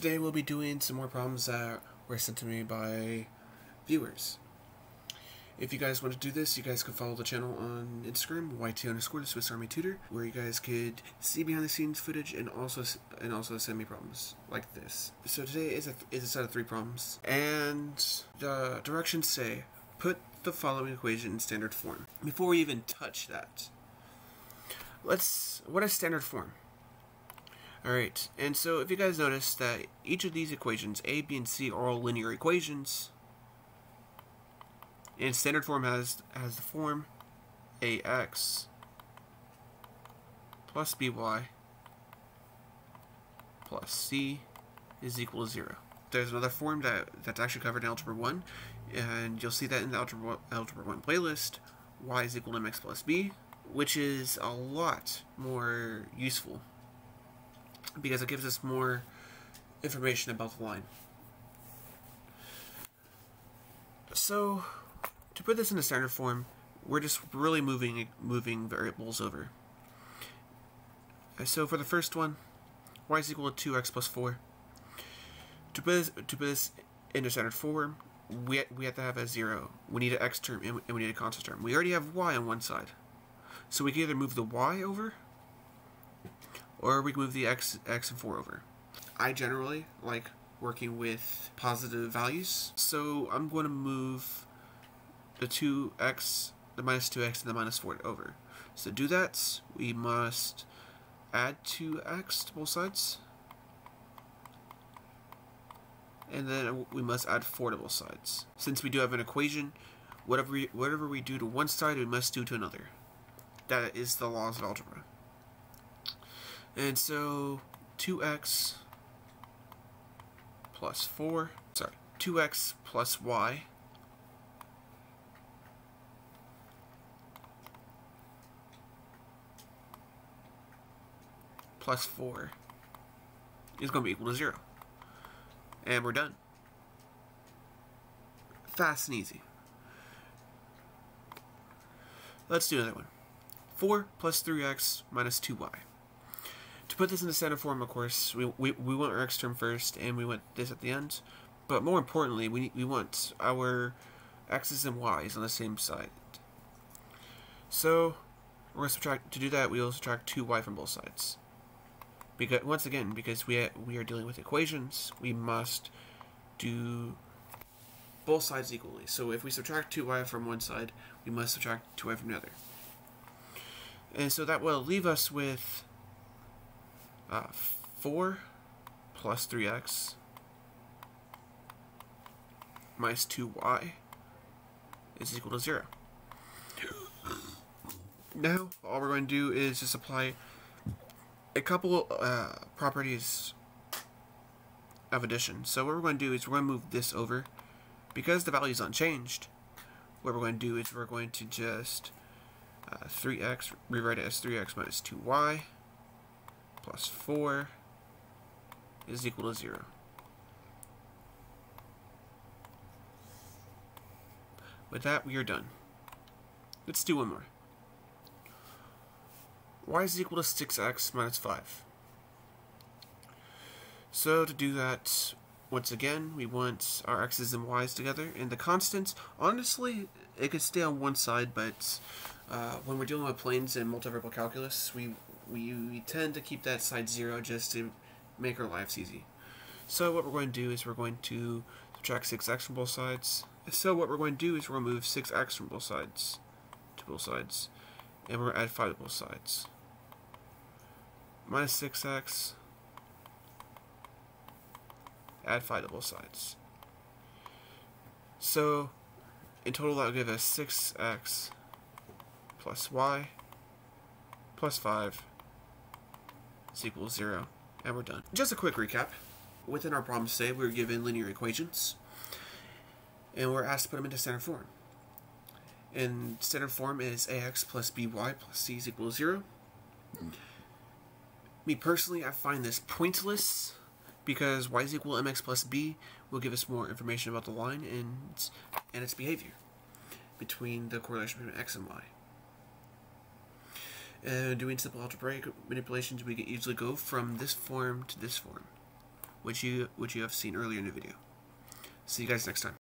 Today we'll be doing some more problems that were sent to me by viewers. If you guys want to do this, you guys can follow the channel on Instagram, YT underscore the Swiss Army Tutor, where you guys could see behind the scenes footage and also and also send me problems like this. So today is a is a set of three problems, and the directions say put the following equation in standard form. Before we even touch that, let's what is standard form? Alright, and so if you guys notice that each of these equations, A, B, and C, are all linear equations, and standard form has has the form ax plus by plus c is equal to 0. There's another form that that's actually covered in Algebra 1, and you'll see that in the Algebra, Algebra 1 playlist, y is equal to mx plus b, which is a lot more useful because it gives us more information about the line. So, to put this in a standard form, we're just really moving moving variables over. So for the first one, y is equal to 2x plus 4. To put this, to put this into standard form, we, we have to have a 0. We need an x term and we need a constant term. We already have y on one side. So we can either move the y over or we can move the x, x and 4 over. I generally like working with positive values, so I'm going to move the 2x, the minus 2x, and the minus 4 over. So to do that, we must add 2x to both sides, and then we must add 4 to both sides. Since we do have an equation, whatever we, whatever we do to one side, we must do to another. That is the laws of algebra. And so 2x plus 4, sorry, 2x plus y plus 4 is going to be equal to 0. And we're done. Fast and easy. Let's do another one. 4 plus 3x minus 2y put this in the standard form, of course, we, we, we want our x term first, and we want this at the end. But more importantly, we, we want our x's and y's on the same side. So, we're going to subtract, to do that, we will subtract 2y from both sides. Because, once again, because we, we are dealing with equations, we must do both sides equally. So if we subtract 2y from one side, we must subtract 2y from the other. And so that will leave us with uh, 4 plus 3x minus 2y is equal to 0. Now, all we're going to do is just apply a couple uh, properties of addition. So what we're going to do is we're going to move this over. Because the value is unchanged, what we're going to do is we're going to just uh, 3x, rewrite it as 3x minus 2y plus 4 is equal to 0. With that, we are done. Let's do one more. y is equal to 6x minus 5. So to do that, once again, we want our x's and y's together. And the constants, honestly, it could stay on one side, but uh, when we're dealing with planes in multivariable calculus, we, we, we tend to keep that side zero just to make our lives easy. So what we're going to do is we're going to subtract 6x from both sides. So what we're going to do is we're going to move 6x from both sides to both sides. And we're going to add 5 to both sides. Minus 6x. Add 5 to both sides. So in total that will give us 6x plus y plus 5 is equal to 0. And we're done. Just a quick recap. Within our problem today, we were given linear equations. And we're asked to put them into standard form. And standard form is ax plus by plus c is equal to 0. Mm. Me personally, I find this pointless because y is equal to mx plus b will give us more information about the line and, and its behavior between the correlation between x and y. Uh, doing simple algebraic manipulations, we can easily go from this form to this form which you which you have seen earlier in the video. See you guys next time.